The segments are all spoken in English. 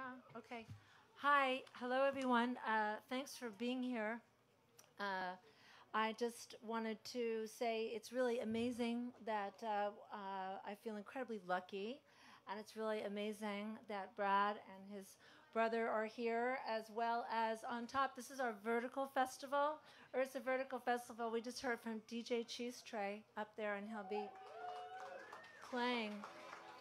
Yeah, okay. Hi, hello everyone. Uh, thanks for being here. Uh, I just wanted to say it's really amazing that uh, uh, I feel incredibly lucky, and it's really amazing that Brad and his brother are here, as well as on top. This is our vertical festival, or it's a vertical festival. We just heard from DJ Cheese Tray up there, and he'll be playing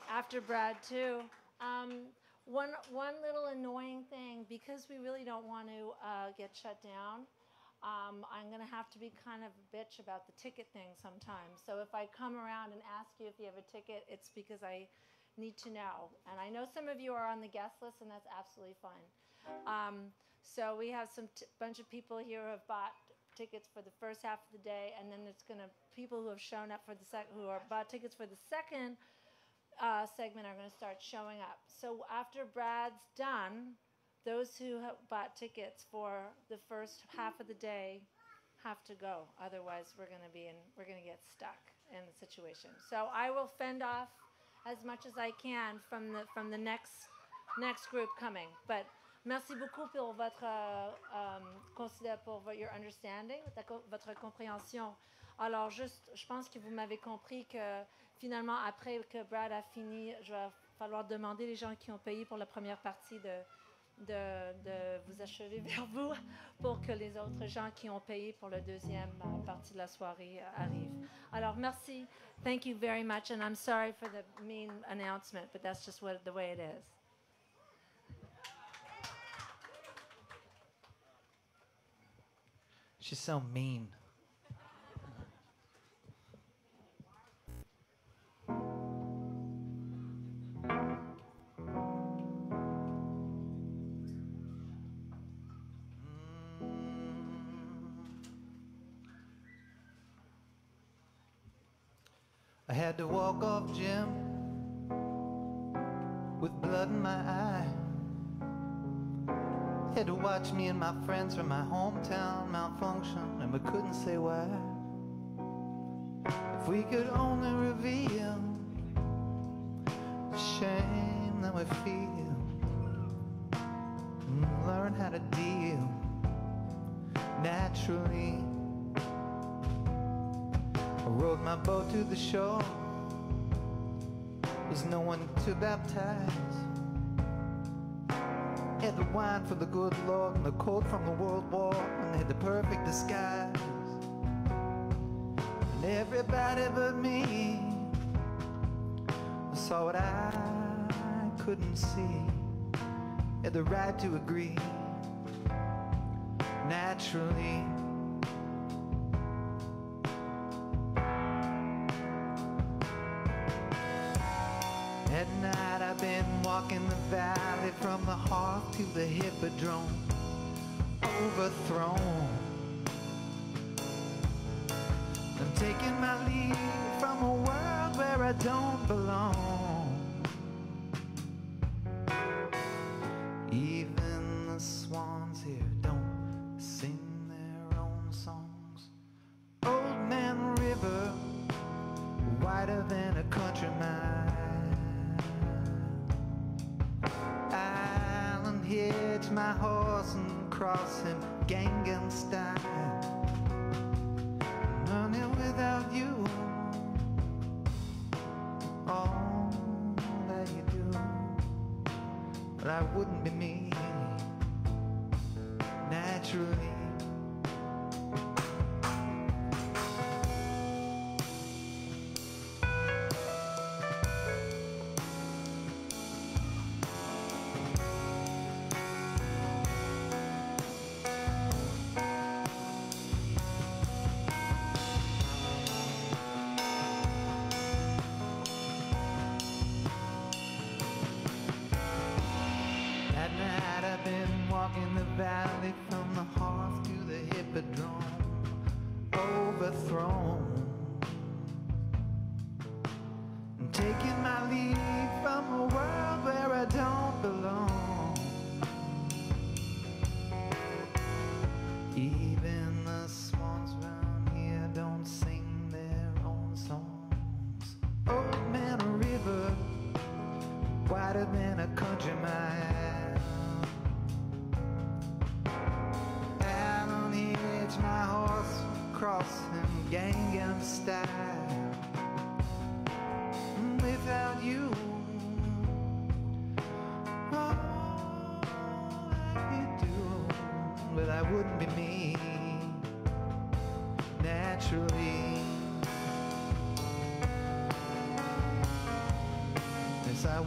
after Brad too. Um, one, one little annoying thing, because we really don't want to uh, get shut down, um, I'm going to have to be kind of a bitch about the ticket thing sometimes. So if I come around and ask you if you have a ticket, it's because I need to know. And I know some of you are on the guest list, and that's absolutely fine. Um, so we have some bunch of people here who have bought tickets for the first half of the day, and then it's going to people who have shown up for the second, who are bought tickets for the second uh, segment are going to start showing up. So after Brad's done, those who have bought tickets for the first half of the day have to go. Otherwise, we're going to be in, we're going to get stuck in the situation. So I will fend off as much as I can from the from the next next group coming. But merci beaucoup pour votre euh, pour your understanding, votre compréhension. Alors juste, je pense que vous m'avez compris que finalement, après que Brad a fini, je vais falloir demander les gens qui ont payé pour la première partie de, de, vous achever vers vous pour que les autres gens qui ont payé pour la deuxième euh, partie de la soirée euh, arrivent. Alors, merci. Thank you very much. And I'm sorry for the mean announcement, but that's just what, the way it is. She's so mean. Me and my friends from my hometown malfunction, and we couldn't say why. If we could only reveal the shame that we feel, and learn how to deal naturally. I rowed my boat to the shore. There's no one to baptize. Had the wine for the good Lord and the coat from the World War, and had the perfect disguise. And everybody but me saw what I couldn't see. Had the right to agree naturally. At night I've been walking the valley from to the hippodrome, overthrown. I'm taking my leave from a world where I don't belong.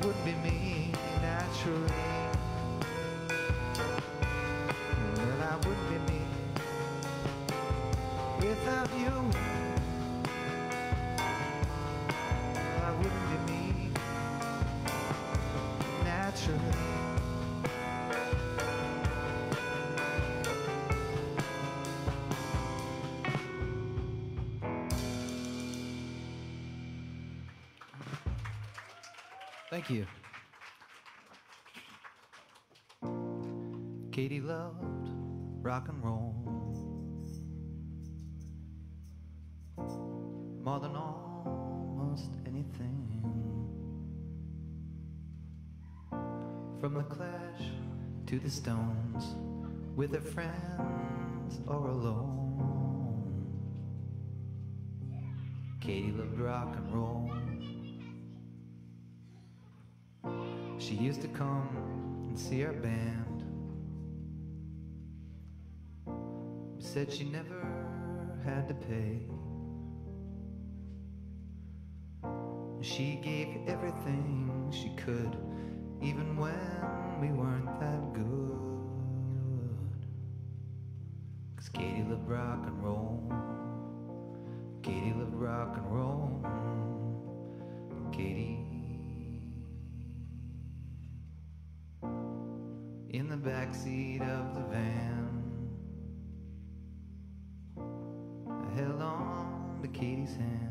Would be me naturally. Thank you. Katie loved rock and roll more than almost anything. From the Clash to the Stones, with her friends or alone. Katie loved rock and roll. She used to come and see our band. Said she never had to pay. She gave everything she could, even when we weren't that good. Cause Katie loved rock and roll. Katie loved rock and roll. Katie. Backseat of the van. I held on to Katie's hand.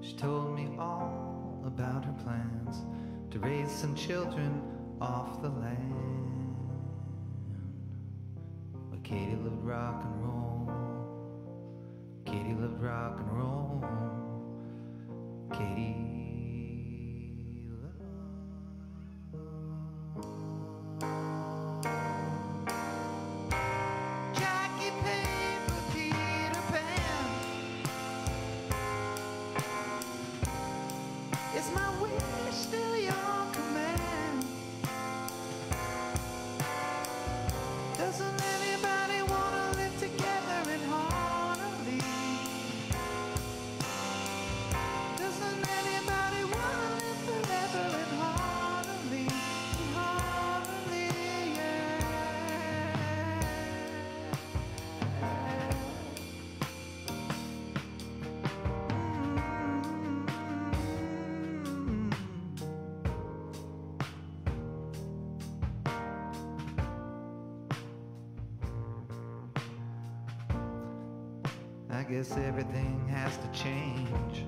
She told me all about her plans to raise some children off the land. Guess everything has to change.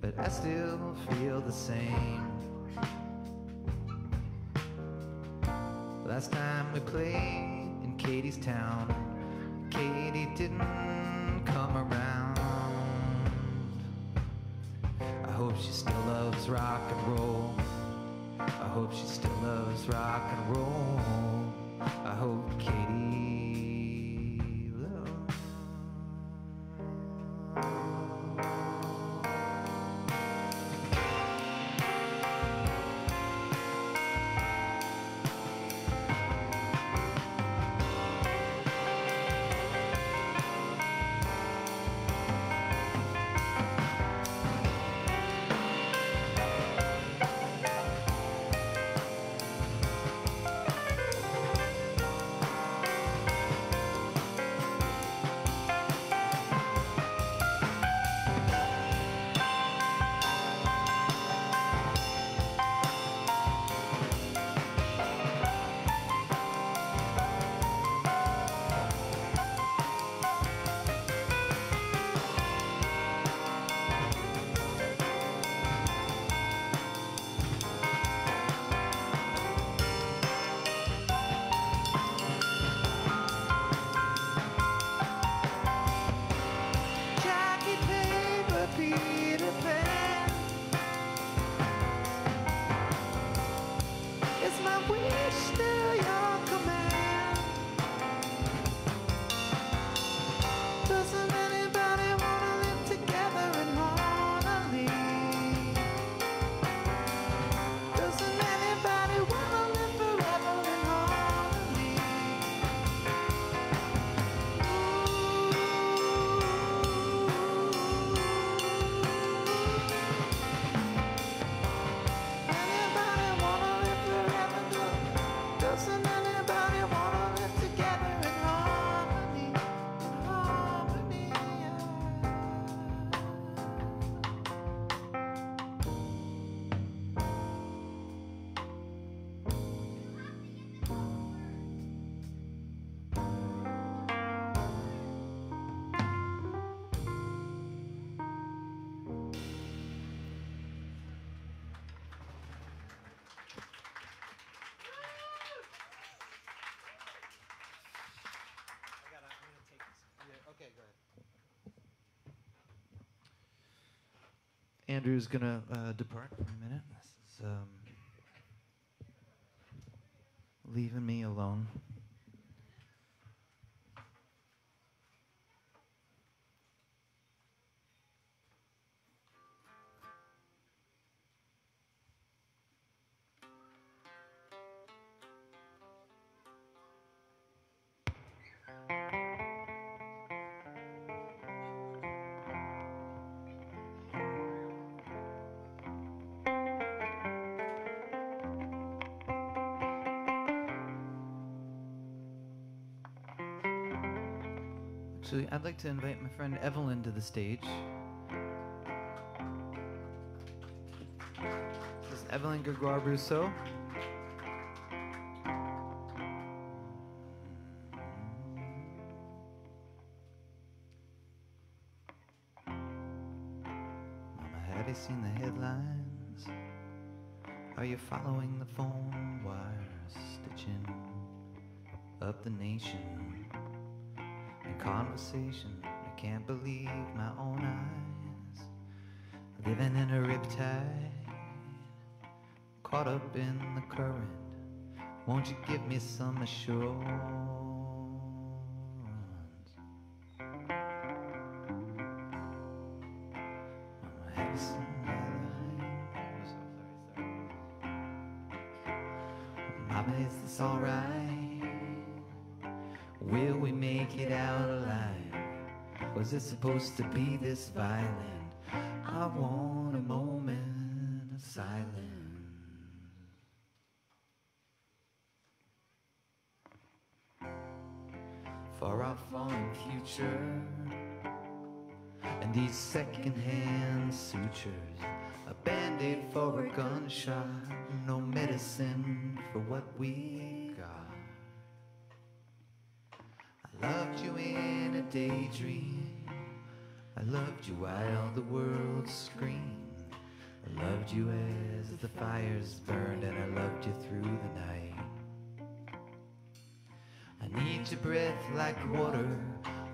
But I still feel the same. Last time we played in Katie's town, Katie didn't come around. I hope she still loves rock and roll. I hope she still Andrew's gonna uh, depart for a minute. This is um, leaving me alone. Actually, I'd like to invite my friend Evelyn to the stage. This is Evelyn Gregoire Rousseau. Seen the headlines? Are you following the phone wires, stitching up the nation? Conversation, I can't believe my own eyes. Living in a riptide, caught up in the current. Won't you give me some assurance? To be this violent? I want a moment of silence. For our falling future and these secondhand sutures. A band-aid for a gunshot, no medicine for what we got. I loved you in a daydream. I loved you while the world screamed. I loved you as the fires burned, and I loved you through the night. I need your breath like water.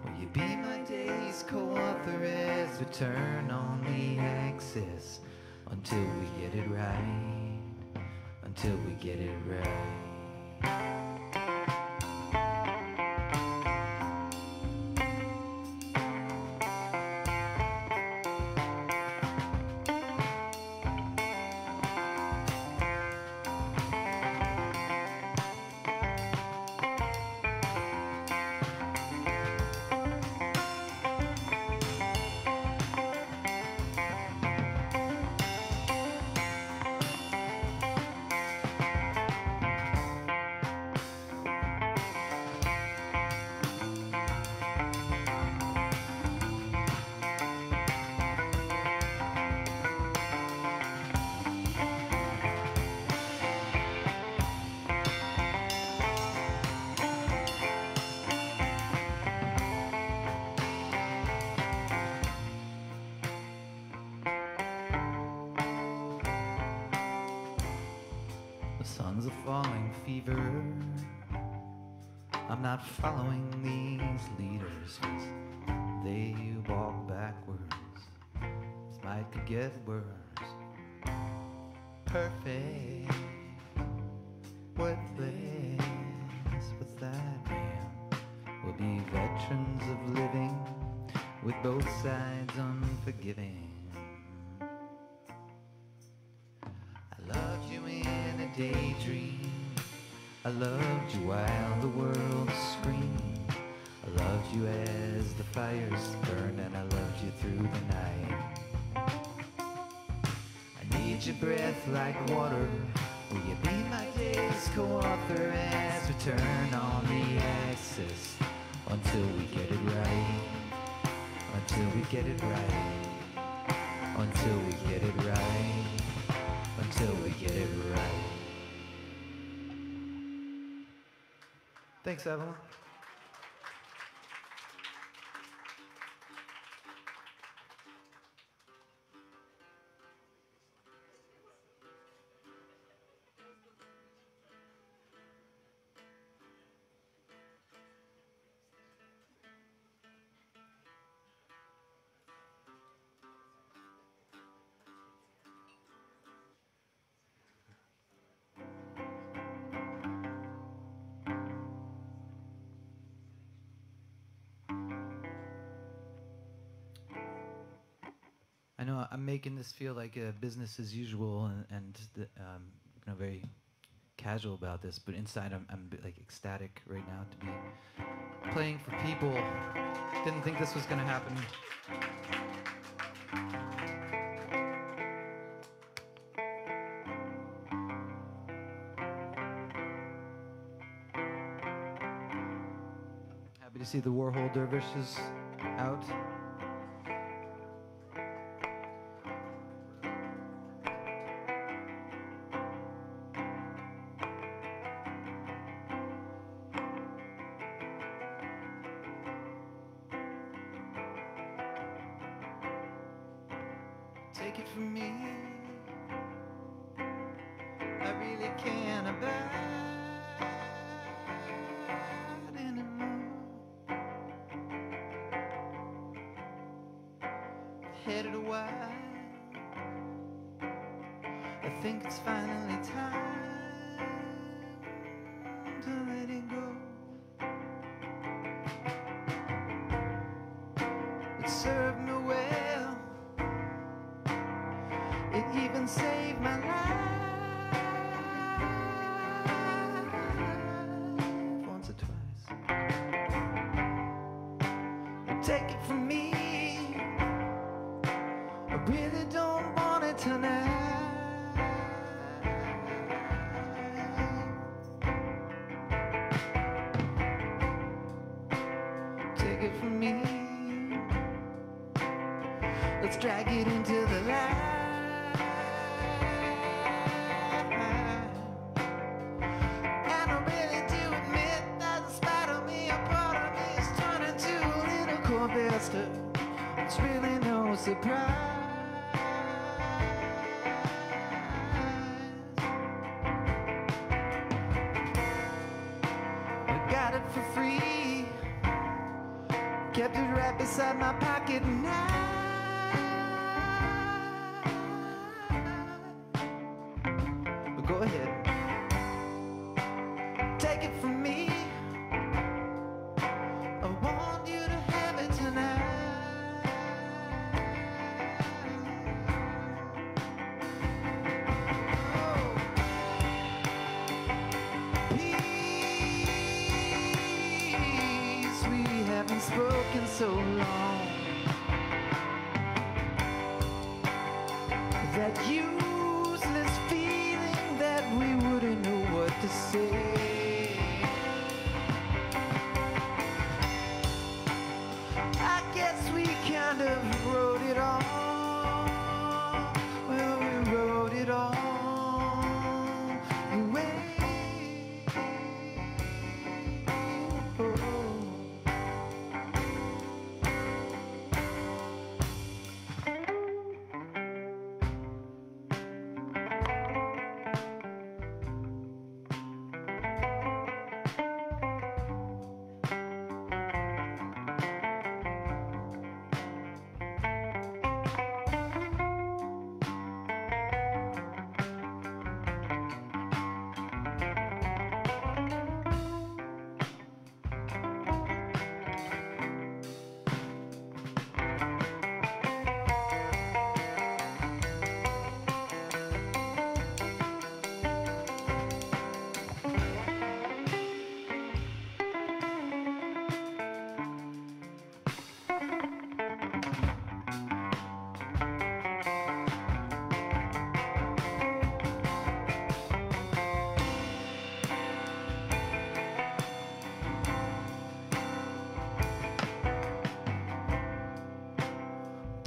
Will you be my day's co-author as we turn on the axis until we get it right? Until we get it right. I'm not following these leaders 'cause they walk backwards. This might could get worse. Perfect. Worthless. What's that, man? We'll be veterans of living with both sides unforgiving. I loved you in a daydream. I loved you while the world screamed. I loved you as the fires burned, and I loved you through the night. I need your breath like water. Will you be my day's co-author as we turn on the axis until we get it right? Until we get it right. Until we get it right until we get it right. Thanks, Evelyn. This feel like a business as usual and, and the, um, you know, very casual about this, but inside I'm, I'm like ecstatic right now to be playing for people. Didn't think this was gonna happen. Happy to see the Warhol Dervishes out. Let's drag it into the light. And I really do admit that in spite of me, a part of me is turning to a little. It's really no surprise. I got it for free. Kept it right beside my pocket now.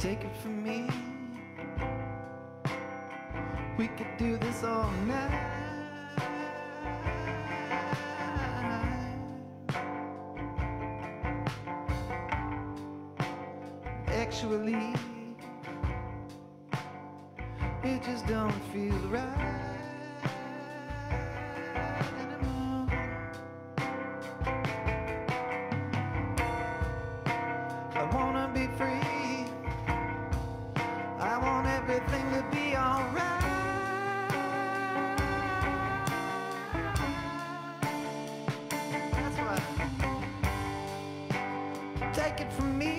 Take it from me. We could do this all night. Everything to be alright. That's. Take it from me.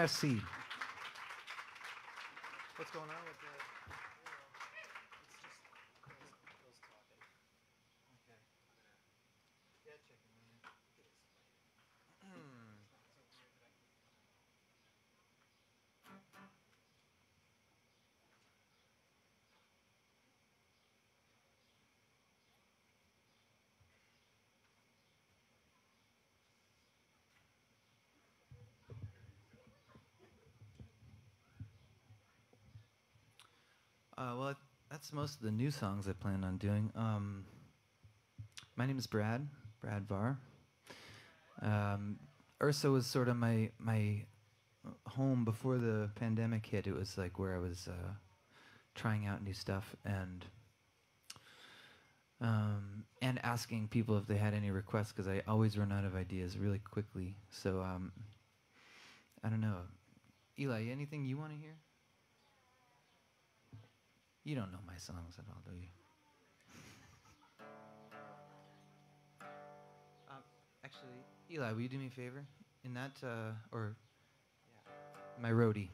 Merci. Uh, well, that's most of the new songs I plan on doing. Um, my name is Brad, Brad Barr. Um, Ursa was sort of my my home before the pandemic hit. It was like where I was uh, trying out new stuff and um, and asking people if they had any requests because I always run out of ideas really quickly. So um, I don't know, Eli, anything you want to hear? You don't know my songs at all, do you? um, actually, Eli, will you do me a favor? In that, uh, or my roadie.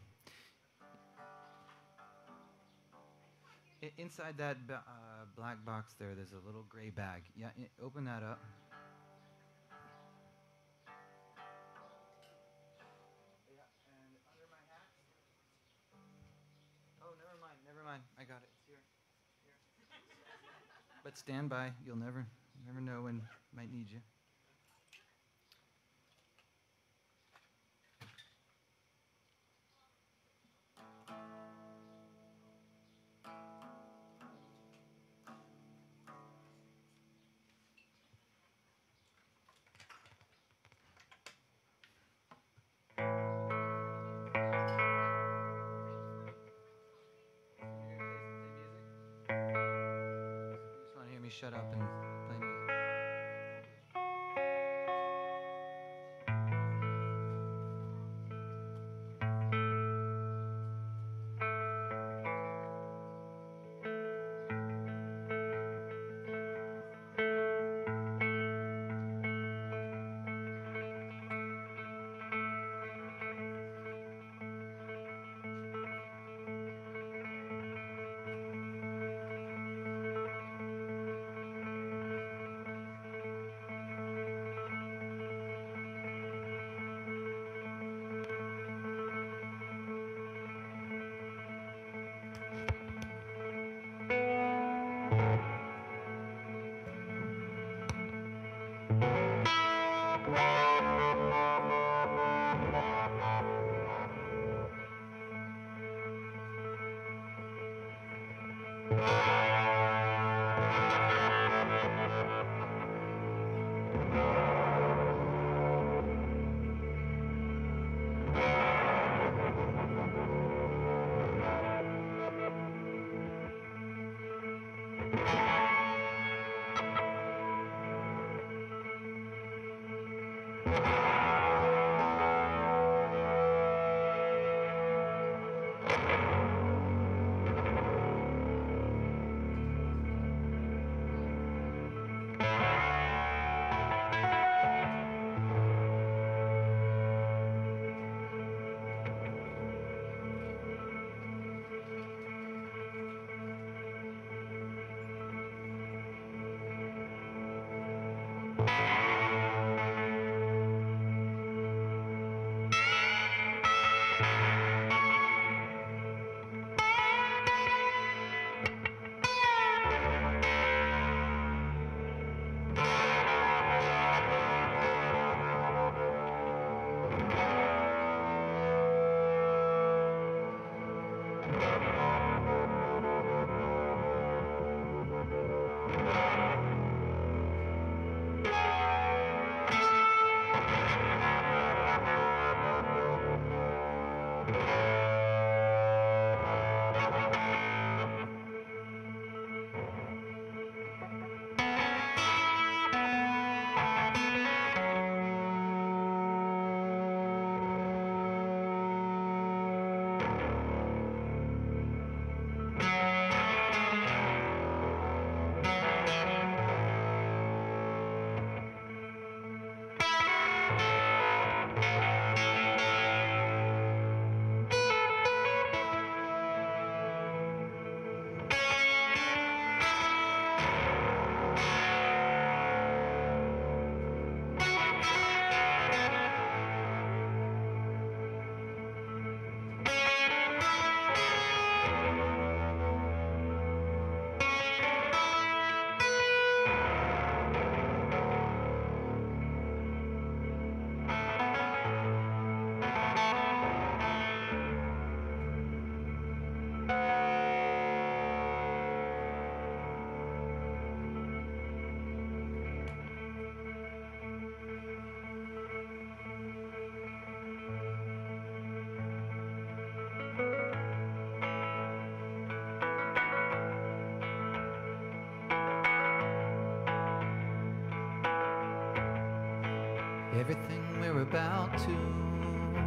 I- inside that uh, black box there, there's a little gray bag. Yeah, open that up. But stand by. You'll never, never know when might need you. Shut up and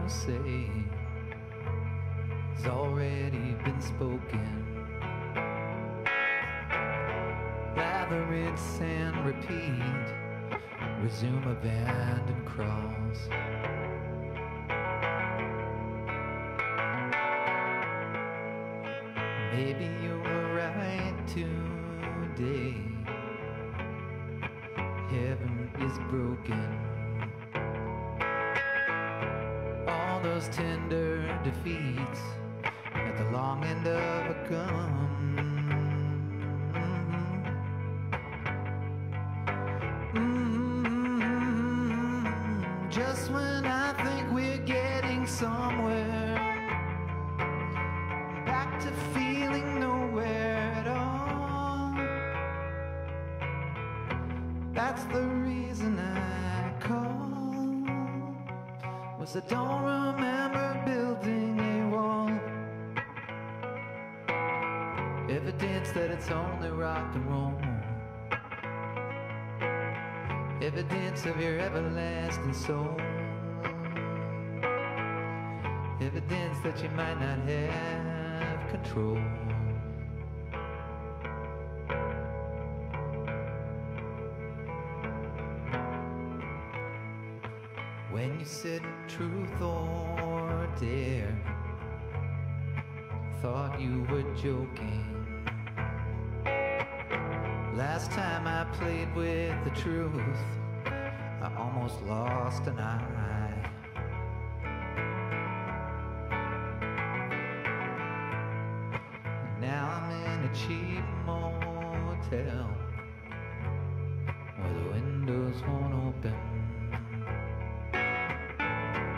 saying has already been spoken. Lather in sand, repeat, resume abandoned crawls. Maybe you were right today. Heaven is broken. all those tender defeats at the long end of a gun. Now I'm in a cheap motel where the windows won't open.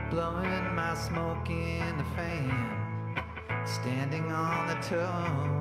Blowing my smoke in the fan, standing on the toe.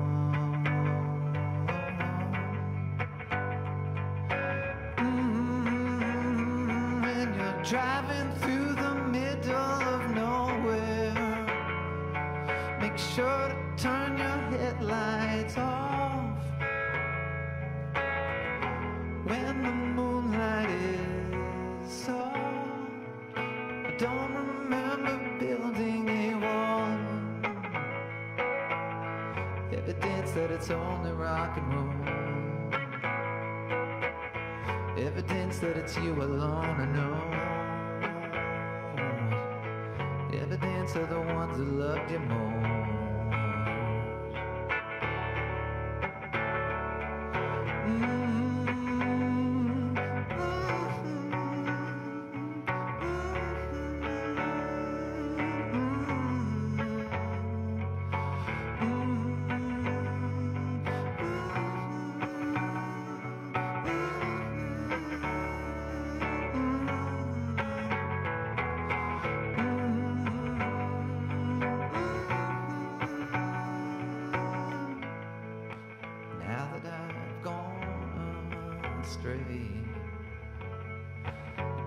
that I've gone astray.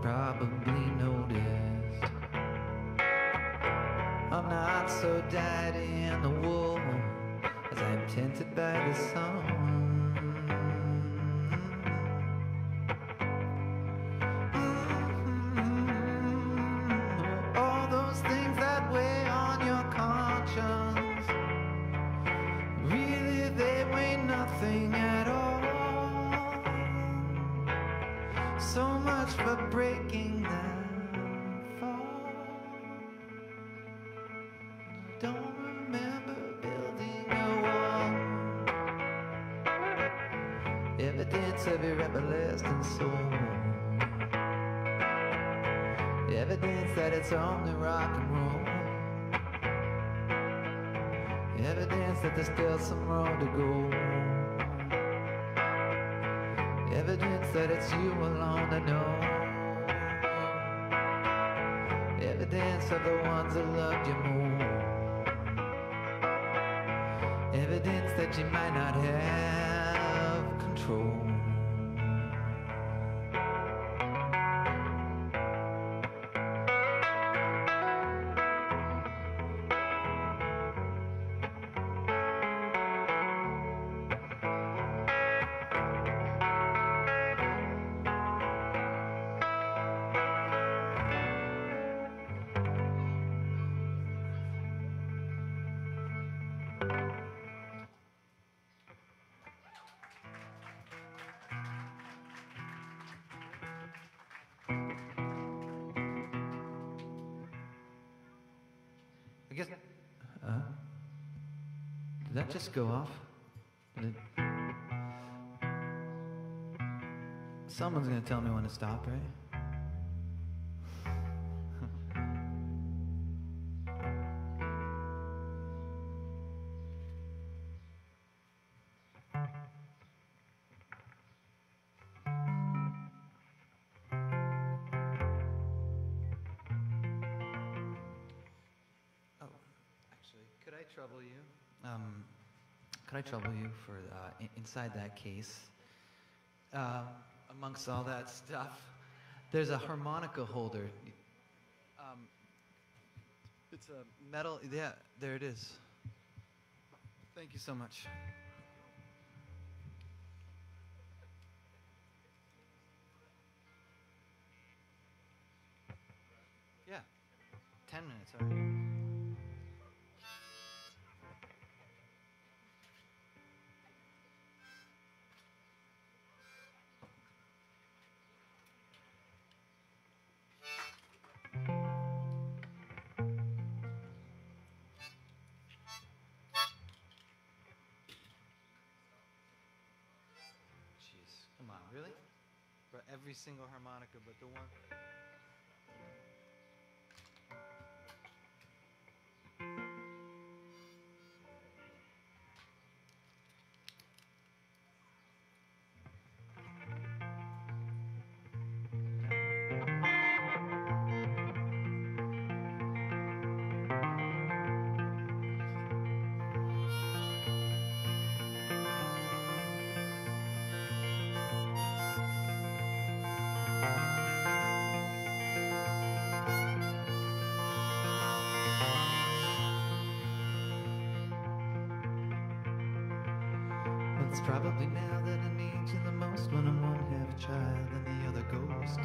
Probably noticed I'm not so dyed in the wool as I'm tinted by the sun. Just go off? Someone's gonna tell me when to stop, right? For uh, inside that case? Uh, amongst all that stuff, there's a harmonica holder. Um, it's a metal. Yeah, there it is. Thank you so much. Every single harmonica but the one. Probably now that I need you the most when I'm one half child and the other ghost.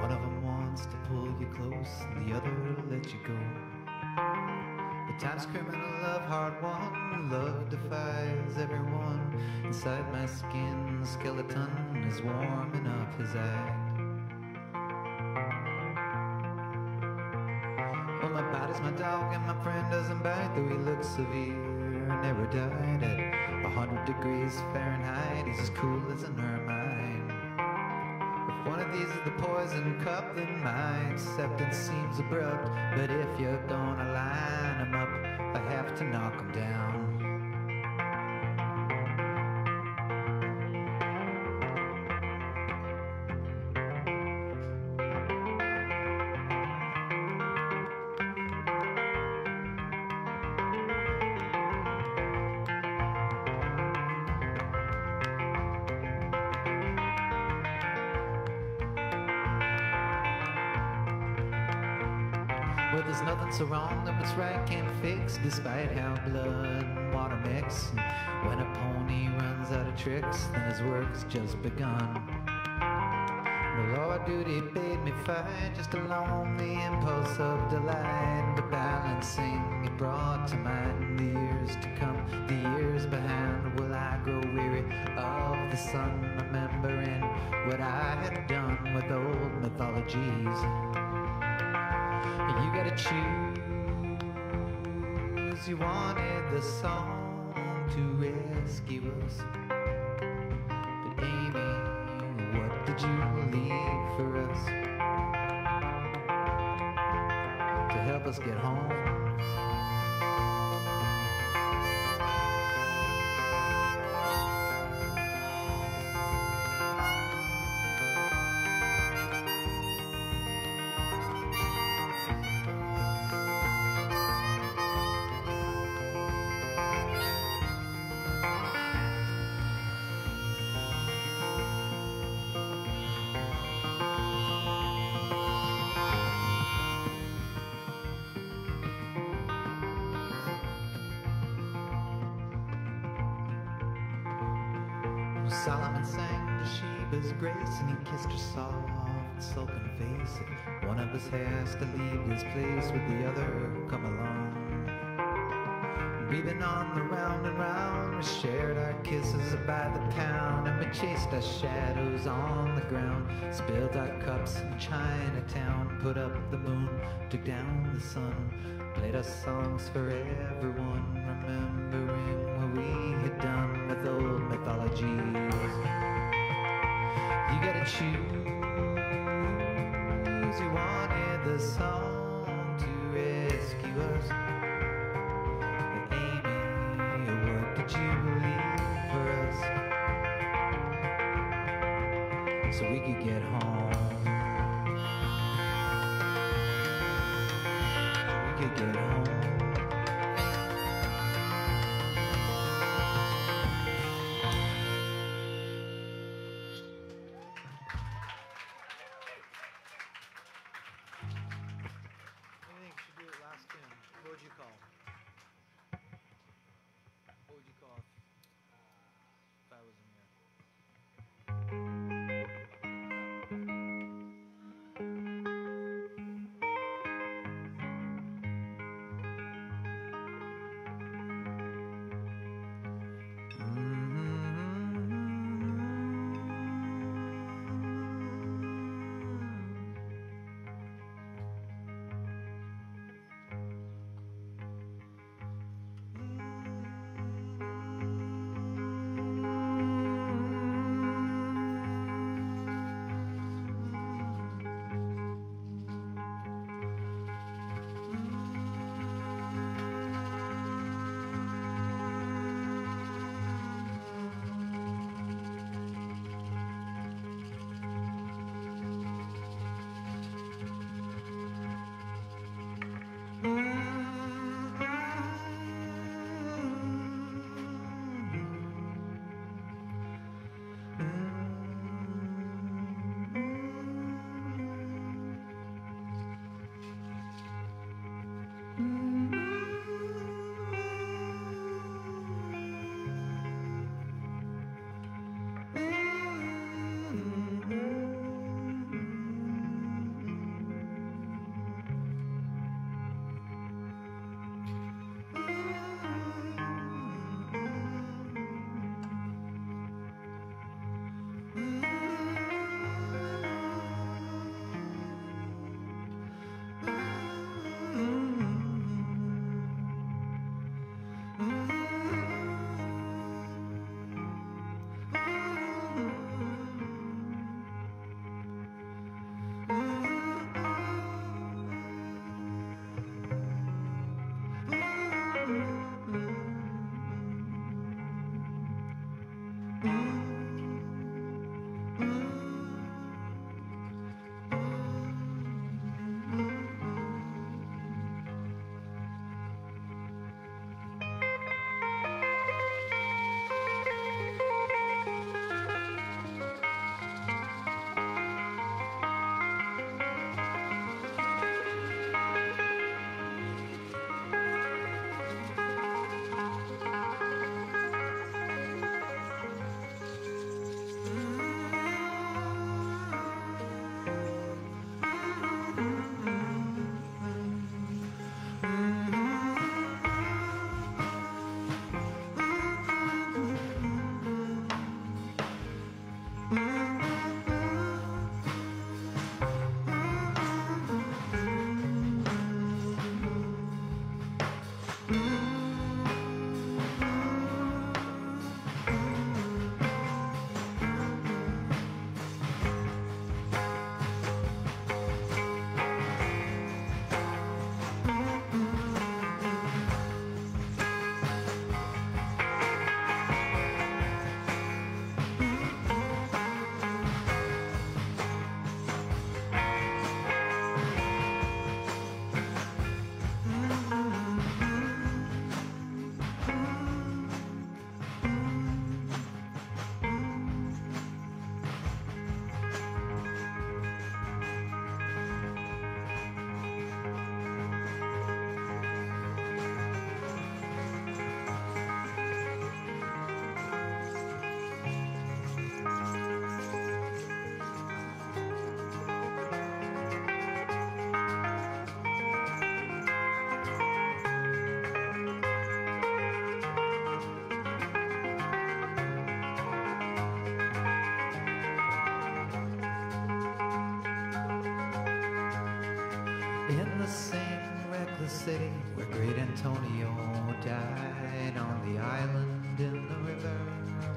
One of them wants to pull you close and the other let you go. The time's criminal love hard won. Love defies everyone. Inside my skin, the skeleton is warming up his act. Well, my body's my dog and my friend doesn't bite, though he looks severe. Never died at a hundred degrees Fahrenheit. He's as cool as an ermine. If one of these is the poison cup, then my acceptance seems abrupt. But if you're gonna line 'em up, I have to knock 'em down. Tricks, then his work's just begun. The law of duty bade me fight, just along the impulse of delight. The balancing it brought to mind the years to come, the years behind. Will I grow weary of the sun, remembering what I had done with old mythologies? You gotta choose. You wanted the song to rescue us. Did you leave for us? To help us get home. Solomon sang to Sheba's grace and he kissed her soft, sullen face. One of us has to leave this place, with the other come along? We've been on the round and round. We shared our kisses by the pound, and we chased our shadows on the ground. Spilled our cups in Chinatown, put up the moon, took down the sun, played our songs for everyone, remembering what we had done with old mythologies. You gotta choose. You wanted the song to rescue us. But Amy, what did you leave for us? So we could get home. We could get home.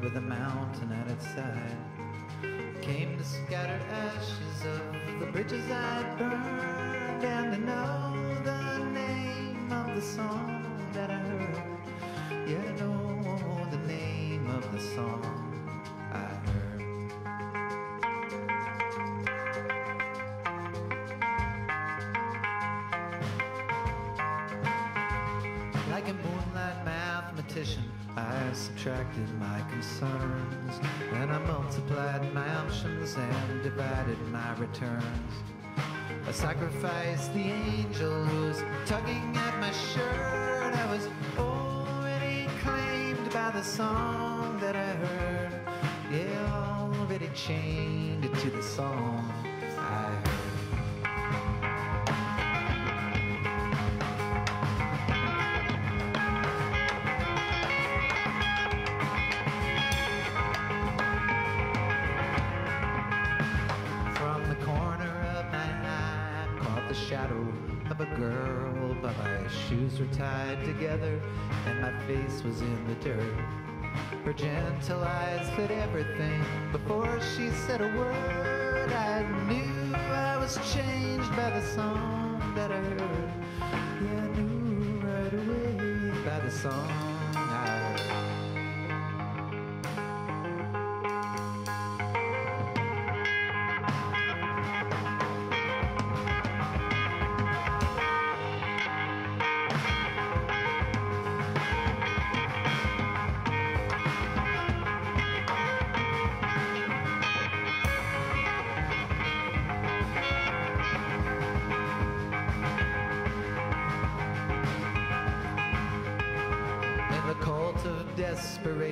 With a mountain at its side, came the scattered ashes of the bridges I'd burned, and to know the name of the song that I heard. Yeah, I know the name of the song I heard. Like a moonlight mathematician, I subtracted my concerns, and I multiplied my options and divided my returns. I sacrificed the angel who's tugging at my shirt. I was already claimed by the song that I heard. Yeah, already chained to the song I heard. Shoes were tied together and my face was in the dirt. Her gentle eyes lit everything. Before she said a word, I knew I was changed by the song that I heard. Yeah, I knew right away by the song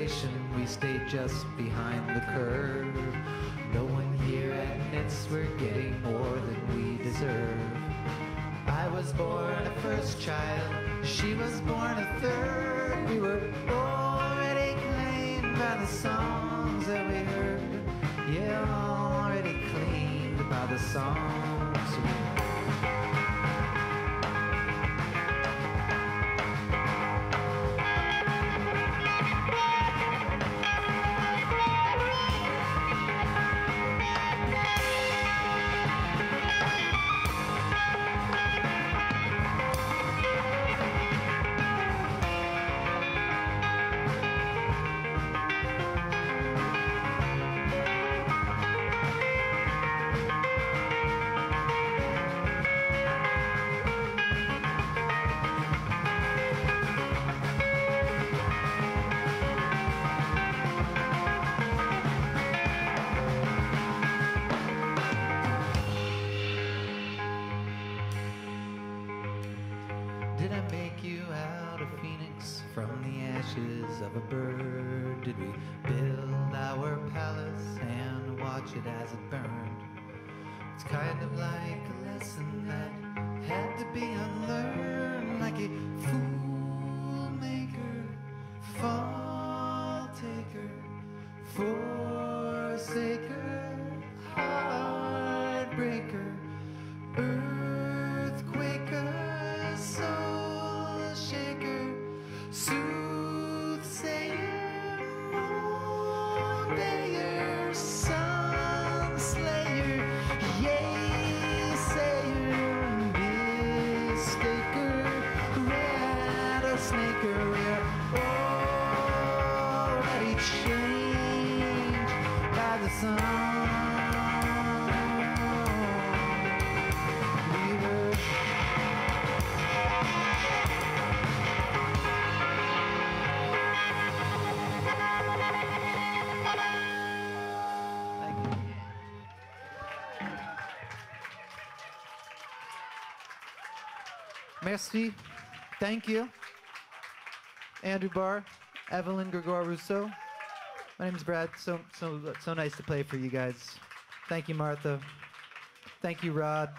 desperation, we stay just behind the curve. No one here admits we're getting more than we deserve. I was born a first child, she was born a third. We were already claimed by the songs that we heard. Yeah, already claimed by the songs from the ashes of a bird? Did we build our palace and watch it as it burned? It's kind of like a lesson that had to be unlearned, like a fool maker, fall taker, forsaker, heartbreaker, Merci. Thank you. Andrew Barr, Evelyn Gregoire Rousseau. My name is Brad. So so so nice to play for you guys. Thank you, Martha. Thank you, Rod.